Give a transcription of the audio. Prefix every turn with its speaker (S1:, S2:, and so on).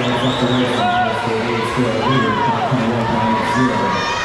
S1: left away from us, so it's still a leader, 5.190.